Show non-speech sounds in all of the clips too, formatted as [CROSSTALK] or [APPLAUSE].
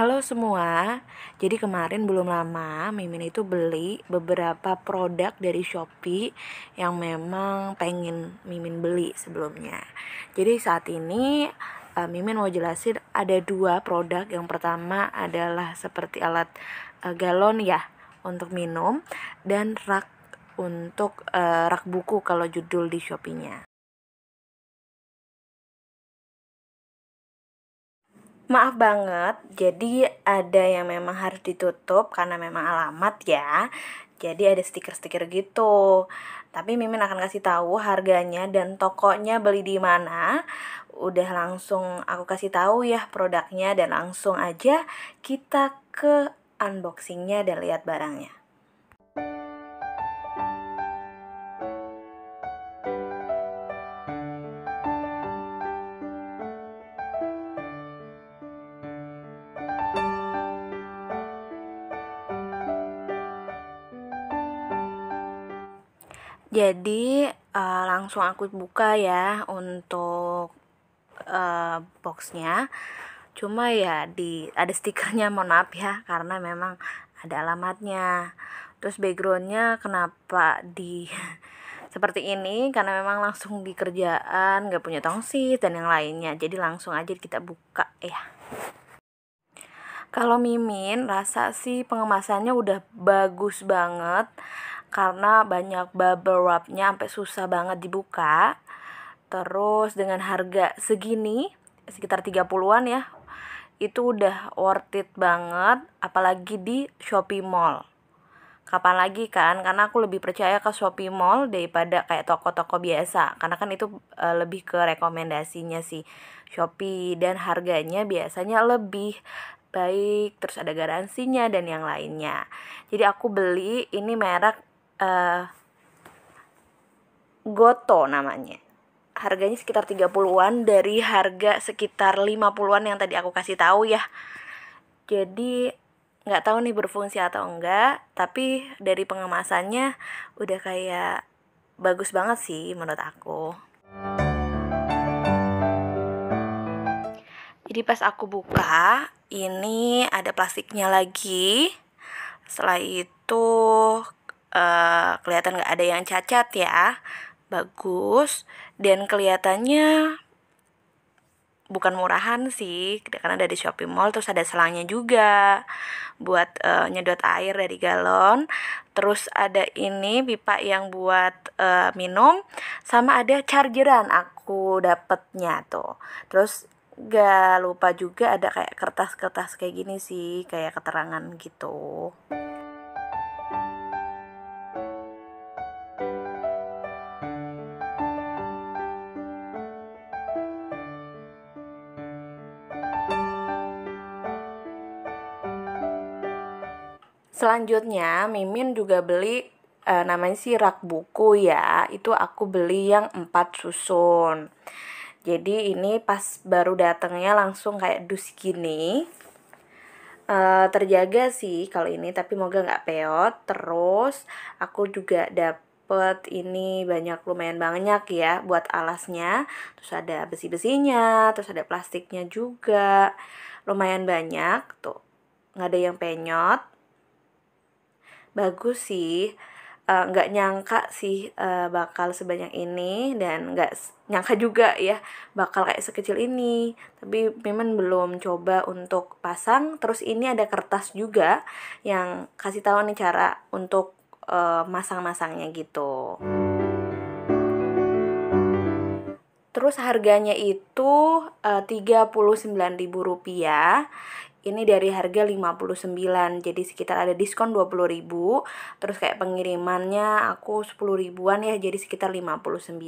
Halo semua, jadi kemarin belum lama Mimin itu beli beberapa produk dari Shopee yang memang pengen Mimin beli sebelumnya. Jadi saat ini uh, Mimin mau jelasin ada dua produk. Yang pertama adalah seperti alat uh, galon ya untuk minum dan rak untuk uh, rak buku kalau judul di Shopee-nya. Maaf banget, jadi ada yang memang harus ditutup karena memang alamat ya. Jadi ada stiker-stiker gitu. Tapi Mimin akan kasih tahu harganya dan tokonya beli di mana. Udah langsung aku kasih tahu ya produknya dan langsung aja kita ke unboxingnya dan lihat barangnya. Jadi uh, langsung aku buka ya untuk uh, boxnya. Cuma ya di ada stikernya mohon maaf ya karena memang ada alamatnya. Terus backgroundnya kenapa di [LAUGHS] seperti ini karena memang langsung di kerjaan nggak punya tongsis dan yang lainnya jadi langsung aja kita buka ya kalau mimin rasa sih pengemasannya udah bagus banget karena banyak bubble wrapnya sampai susah banget dibuka. Terus dengan harga segini sekitar 30-an ya itu udah worth it banget apalagi di Shopee Mall. Kapan lagi kan? Karena aku lebih percaya ke Shopee Mall daripada kayak toko-toko biasa. Karena kan itu e, lebih ke rekomendasinya sih. Shopee dan harganya biasanya lebih baik terus ada garansinya dan yang lainnya. Jadi aku beli ini merek uh, Goto namanya. Harganya sekitar 30-an dari harga sekitar 50-an yang tadi aku kasih tahu ya. Jadi nggak tahu nih berfungsi atau enggak tapi dari pengemasannya udah kayak bagus banget sih menurut aku. Jadi pas aku buka ini ada plastiknya lagi. Setelah itu uh, kelihatan nggak ada yang cacat ya. Bagus. Dan kelihatannya bukan murahan sih karena dari Shopee Mall terus ada selangnya juga buat uh, nyedot air dari galon. Terus ada ini pipa yang buat uh, minum sama ada chargeran aku dapetnya tuh. Terus gak lupa juga ada kayak kertas-kertas kayak gini sih kayak keterangan gitu Selanjutnya, Mimin juga beli uh, namanya sih rak buku ya. Itu aku beli yang empat susun. Jadi ini pas baru datangnya langsung kayak dus gini. Uh, terjaga sih kalau ini tapi moga nggak peot. Terus aku juga dapet ini banyak lumayan banyak ya buat alasnya. Terus ada besi-besinya, terus ada plastiknya juga. Lumayan banyak tuh. Nggak ada yang penyot bagus sih eh, nggak uh, nyangka sih uh, bakal sebanyak ini dan nggak nyangka juga ya bakal kayak sekecil ini. Tapi memang belum coba untuk pasang. Terus ini ada kertas juga yang kasih tahu nih cara untuk uh, masang-masangnya gitu. Terus harganya itu uh, Rp39.000 ini dari harga 59 jadi sekitar ada diskon 20.000 terus kayak pengirimannya aku 10 ribuan ya jadi sekitar 59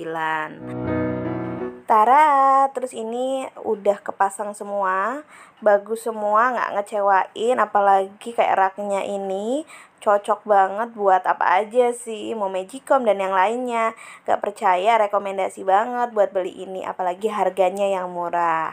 Tara, terus ini udah kepasang semua, bagus semua, nggak ngecewain, apalagi kayak raknya ini cocok banget buat apa aja sih, mau magicom dan yang lainnya. Gak percaya, rekomendasi banget buat beli ini, apalagi harganya yang murah.